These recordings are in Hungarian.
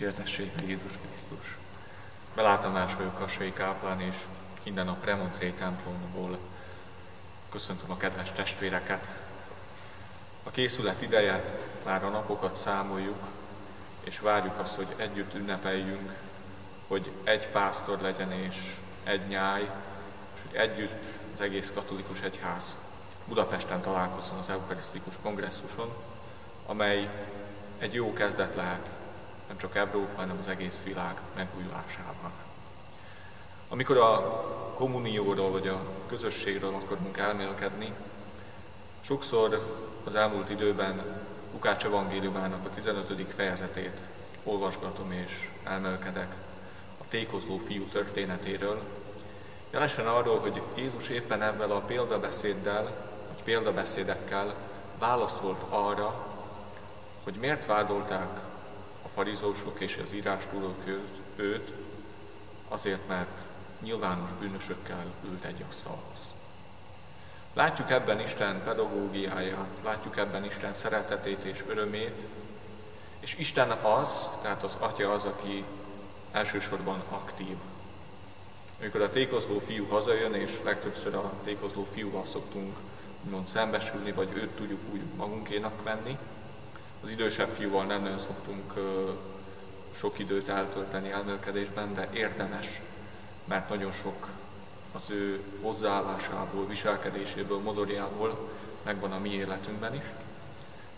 Dicsértessék Jézus Krisztus! Belátomás vagyok Kassai Káplán, és innen a Premontré templomból köszöntöm a kedves testvéreket. A készület ideje, már a napokat számoljuk, és várjuk azt, hogy együtt ünnepeljünk, hogy egy pásztor legyen és egy nyáj, és hogy együtt az egész katolikus egyház Budapesten találkozzon az eukarisztikus kongresszuson, amely egy jó kezdet lehet nem csak Európa, hanem az egész világ megújulásában. Amikor a kommunióról vagy a közösségről akarunk elmélkedni, sokszor az elmúlt időben Lukács evangéliumának a 15. fejezetét olvasgatom és elmelkedek a tékozló fiú történetéről, jelesen arról, hogy Jézus éppen ebben a példabeszéddel, vagy példabeszédekkel válaszolt arra, hogy miért vádolták a farizósok és az írástúrok őt, őt, azért, mert nyilvános bűnösökkel ült egy asztalhoz. Látjuk ebben Isten pedagógiáját, látjuk ebben Isten szeretetét és örömét, és Isten az, tehát az Atya az, aki elsősorban aktív. Amikor a tékozló fiú hazajön, és legtöbbször a tékozló fiúval szoktunk úgymond szembesülni, vagy őt tudjuk úgy magunkénak venni, az idősebb fiúval nem nagyon szoktunk sok időt eltölteni elmélkedésben, de érdemes, mert nagyon sok az ő hozzáállásából, viselkedéséből, modorjából megvan a mi életünkben is.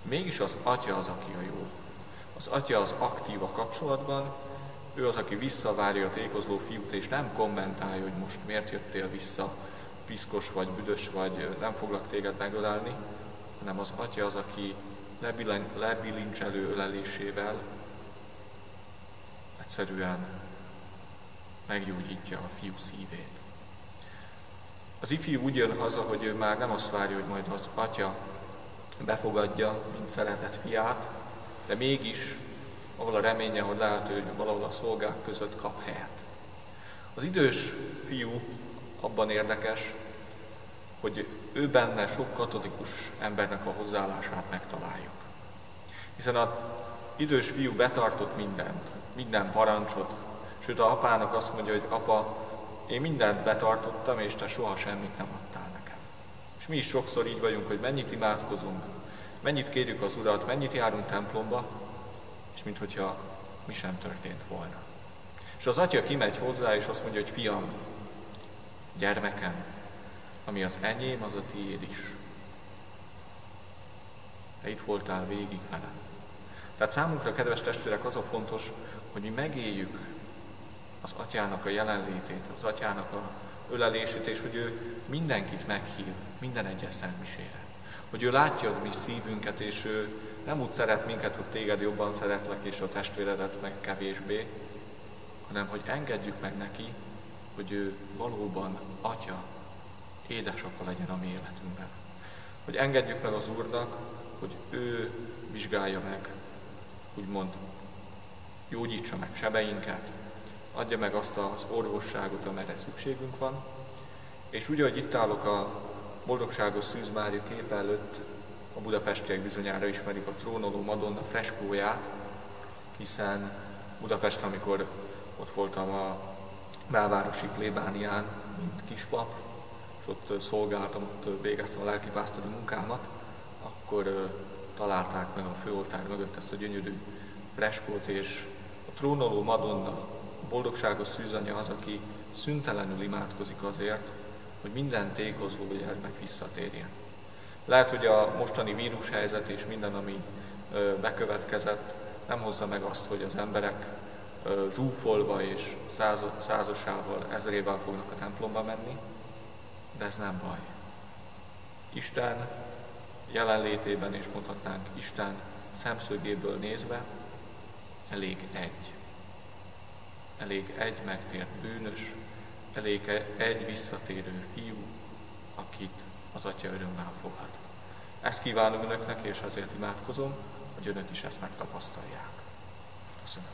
Mégis az atya az, aki a jó. Az atya az aktív a kapcsolatban, ő az, aki visszavárja a tékozló fiút, és nem kommentálja, hogy most miért jöttél vissza, piszkos vagy, büdös vagy, nem foglak téged megölelni, hanem az atya az, aki lebilincselő ölelésével egyszerűen meggyógyítja a fiú szívét. Az ifjú úgy jön haza, hogy ő már nem azt várja, hogy majd az atya befogadja, mint szeretett fiát, de mégis ahol a reménye, hogy lehet, hogy valahol a szolgák között kap helyet. Az idős fiú abban érdekes, hogy ő benne sok katolikus embernek a hozzáállását megtaláljuk. Hiszen az idős fiú betartott mindent, minden parancsot, sőt a apának azt mondja, hogy apa, én mindent betartottam, és te soha semmit nem adtál nekem. És mi is sokszor így vagyunk, hogy mennyit imádkozunk, mennyit kérjük az Urat, mennyit járunk templomba, és minthogyha mi sem történt volna. És az atya kimegy hozzá, és azt mondja, hogy fiam, gyermekem, ami az enyém, az a tiéd is. Te itt voltál végig velem. Tehát számunkra, kedves testvérek, az a fontos, hogy mi megéljük az atyának a jelenlétét, az atyának a ölelését, és hogy ő mindenkit meghív, minden egyes szentmisére. Hogy ő látja az mi szívünket, és ő nem úgy szeret minket, hogy téged jobban szeretlek, és a testvéredet meg kevésbé, hanem hogy engedjük meg neki, hogy ő valóban atya, édesapa legyen a mi életünkben. Hogy engedjük meg az Úrnak, hogy ő vizsgálja meg, úgymond gyógyítsa meg sebeinket, adja meg azt az orvosságot, amelyre szükségünk van, és úgy, hogy itt állok a boldogságos Szűz Mária kép előtt, a budapestiek bizonyára ismerik a trónoló Madonna freskóját, hiszen Budapesten, amikor ott voltam a belvárosi plébánián, mint kispap, és ott szolgáltam, ott végeztem a lelkipásztori munkámat, akkor találták meg a főoltár mögött ezt a gyönyörű freskót, és a trónoló Madonna, a boldogságos szűzanya az, aki szüntelenül imádkozik azért, hogy minden tékozló gyermek visszatérjen. Lehet, hogy a mostani vírushelyzet és minden, ami bekövetkezett, nem hozza meg azt, hogy az emberek zsúfolva és százosával, ezrével fognak a templomba menni, de ez nem baj. Isten jelenlétében, és mondhatnánk Isten szemszögéből nézve, elég egy. Elég egy megtért bűnös, elég egy visszatérő fiú, akit az Atya örömmel fogad. Ezt kívánom önöknek, és azért imádkozom, hogy önök is ezt megtapasztalják. Köszönöm.